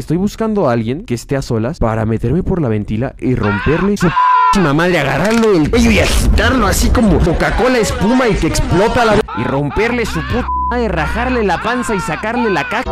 Estoy buscando a alguien que esté a solas para meterme por la ventila y romperle su p*** madre, agarrarlo del cuello y agitarlo así como Coca-Cola espuma y que explota la... Y romperle su puta madre, rajarle la panza y sacarle la caca.